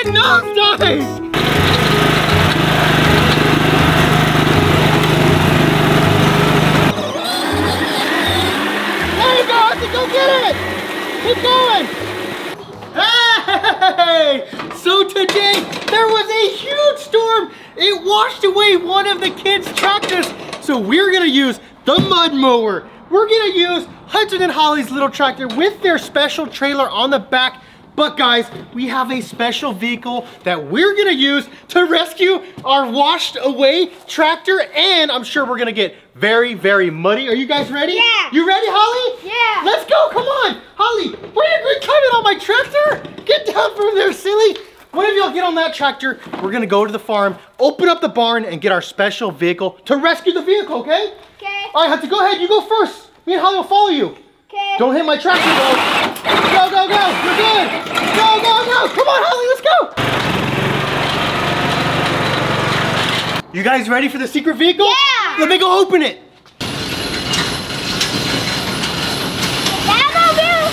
It nosedived! There you go, Hudson, go get it! Keep going! Hey! So today, there was a huge storm. It washed away one of the kids' tractors. So we're gonna use the mud mower. We're gonna use Hudson and Holly's little tractor with their special trailer on the back. But guys, we have a special vehicle that we're gonna use to rescue our washed away tractor and I'm sure we're gonna get very, very muddy. Are you guys ready? Yeah. You ready, Holly? Yeah. Let's go, come on. Holly, where are you coming on my tractor? Get down from there, silly. One of y'all get on that tractor. We're gonna go to the farm, open up the barn, and get our special vehicle to rescue the vehicle, okay? Okay. All right, Hudson, go ahead. You go first. Me and Holly will follow you. Okay. Don't hit my tractor, though. Go, go, go. You're good. Go, go, go. Come on, Holly, let's go. You guys ready for the secret vehicle? Yeah. Let me go open it. Batmobile.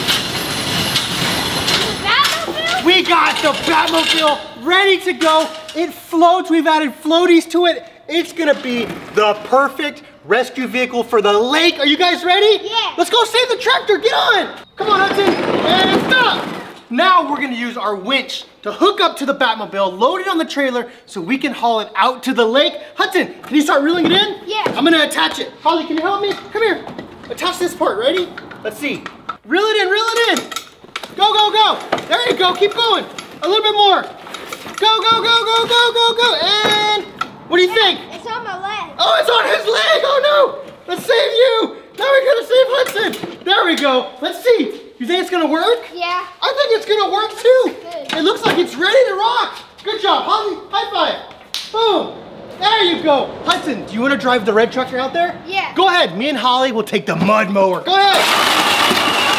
Batmobile. We got the Batmobile ready to go. It floats. We've added floaties to it. It's gonna be the perfect rescue vehicle for the lake. Are you guys ready? Yeah. Let's go save the tractor. Get on. Come on, Hudson. And stop. Now we're gonna use our winch to hook up to the Batmobile, load it on the trailer so we can haul it out to the lake. Hudson, can you start reeling it in? Yeah. I'm gonna attach it. Holly, can you help me? Come here. Attach this part. Ready? Let's see. Reel it in. Reel it in. Go, go, go. There you go. Keep going. A little bit more. Go, go, go, go, go, go, go. And what do you think? It's on my leg. Oh, it's on his leg. Oh no. Let's save you. Now we gotta save Hudson. There we go. Let's see. You think it's gonna work? Yeah. I think it's gonna work too. Good. It looks like it's ready to rock. Good job, Holly. High five. Boom. There you go. Hudson, do you want to drive the red tractor out there? Yeah. Go ahead. Me and Holly will take the mud mower. Go ahead.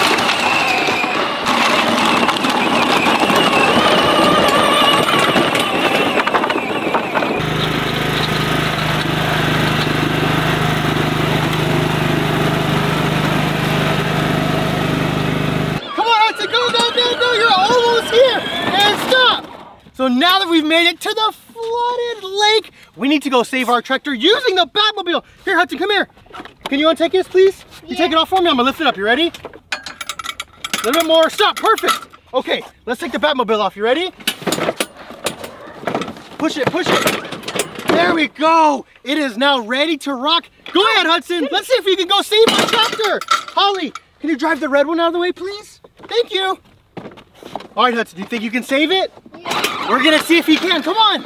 Come on, Hudson, go, go, go, go. You're almost here. And stop. So now that we've made it to the flooded lake, we need to go save our tractor using the Batmobile. Here, Hudson, come here. Can you untake this, please? You Yeah. take it off for me. I'm gonna lift it up. You ready? A little bit more. Stop. Perfect. Okay, let's take the Batmobile off. You ready? Push it, push it. There we go. It is now ready to rock. Go ahead, Hudson. Let's see if you can go save my tractor. Holly, can you drive the red one out of the way, please? Thank you. All right, Hudson, do you think you can save it? We're gonna see if he can. Come on.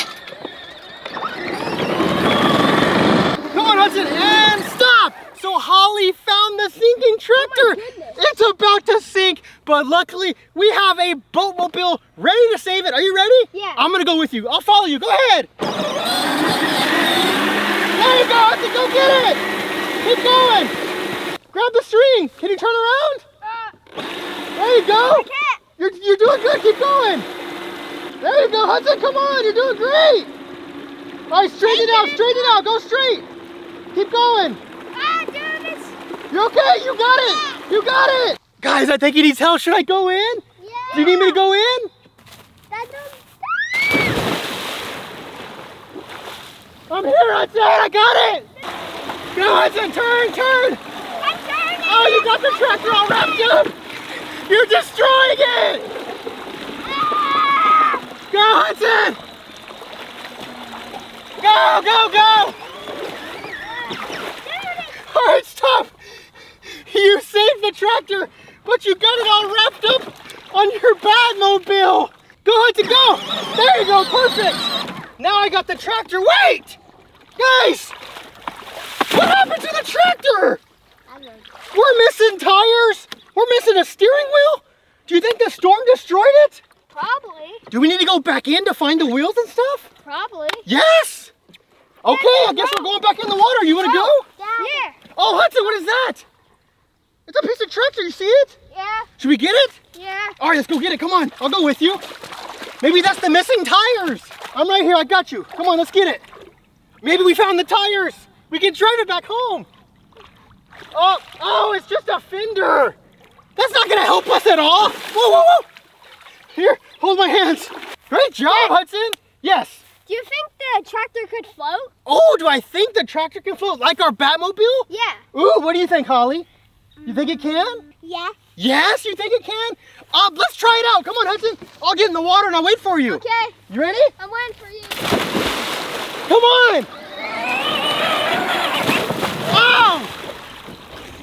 Come on, Hudson, and stop. So Holly found the sinking tractor. goodness. it's about to sink, but luckily we have a boatmobile ready to save it. Are you ready? Yeah. I'm gonna go with you. I'll follow you. Go ahead. There you go, Hudson. Go get it. Keep going. Grab the string. Can you turn around? Uh, There you go. You're, you're doing good. Keep going. There you go, Hudson. Come on. You're doing great. All right, straighten it out. Straighten it out. Go straight. Keep going. Ah, dude, it's. You're okay. You got it. You got it. Guys, I think he needs help. Should I go in? Yeah. Do you need me to go in? Don't. I'm here, Hudson. I got it. Go, Hudson. Turn, turn. I'm turning. Oh, you got the tractor all wrapped up. You're destroying it. Go, Hudson. Go, go, go. All right, stop. You saved the tractor, but you got it all wrapped up on your Batmobile. Go, Hudson, go. There you go, perfect. Now I got the tractor. Wait, guys. What happened to the tractor? We're missing tires. We're missing a steering wheel. Do you think the storm destroyed it? Probably. Do we need to go back in to find the wheels and stuff? Probably. Yes. Okay, I guess we're going back in the water. You want to go? Yeah. Oh, Hudson, what is that? It's a piece of tractor. You see it? Yeah. Should we get it? Yeah. All right, let's go get it. Come on. I'll go with you. Maybe that's the missing tires. I'm right here. I got you. Come on, let's get it. Maybe we found the tires. We can drive it back home. Oh, oh, it's just a fender. That's not gonna help us at all. Whoa, whoa, whoa. Here, hold my hands. Great job, Hudson. Yes. Do you think the tractor could float? Oh, do I think the tractor can float like our Batmobile? Yeah. Ooh, what do you think, Holly? You think it can? Yeah. Yes, you think it can? Uh, let's try it out. Come on, Hudson. I'll get in the water and I'll wait for you. Okay. You ready? I'm waiting for you. Come on. Oh!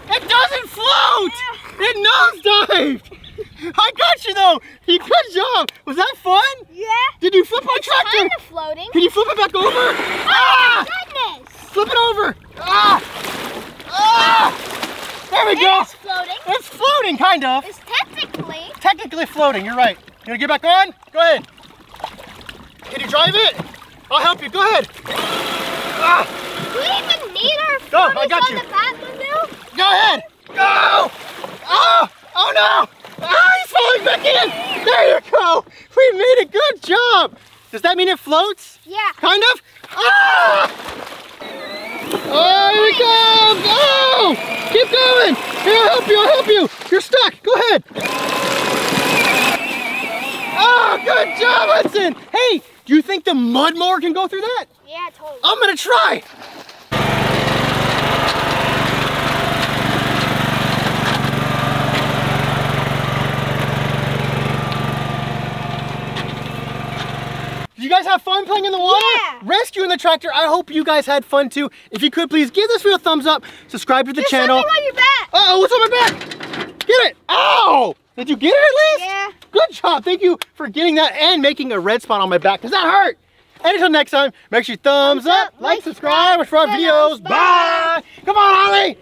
It doesn't float! It nosedived! I got you though! You good job! Was that fun? Yeah. Did you flip my tractor? Kind of floating. Can you flip it back over? Oh Ah! my goodness. Flip it over! Ah! Ah! There we go! It's floating. It's floating, kind of. It's technically. Technically floating, you're right. You wanna get back on? Go ahead. Can you drive it? I'll help you, go ahead. Ah! Do we even need our Go, I got on you. the Batmobile? Go ahead! Go! Oh! Oh no! Falling back in! There you go! We made a good job! Does that mean it floats? Yeah. Kind of? Ah! Oh, here it comes! Oh! Keep going! Here, I'll help you, I'll help you! You're stuck! Go ahead! Oh, good job, Hudson! Hey, do you think the mud mower can go through that? Yeah, totally. I'm gonna try! You guys have fun playing in the water? Yeah. Rescuing the tractor. I hope you guys had fun too. If you could, please give this video a thumbs up. Subscribe to the There's channel. something on your back. Uh-oh, what's on my back? Get it! Ow! Did you get it at least? Yeah. Good job. Thank you for getting that and making a red spot on my back. Does that hurt? And until next time, make sure you thumbs, Thumbs up, up, like, subscribe, watch for our videos. Bye. Come on, Holly.